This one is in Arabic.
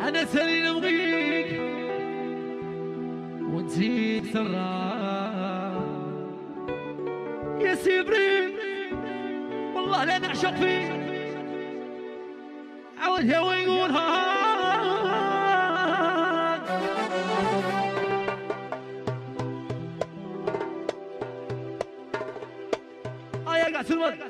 أنا سالي نبغيك ونسيت سرا. يا سيبرين والله لا نعشق فيك. عاود يا يقول ها آه آية يا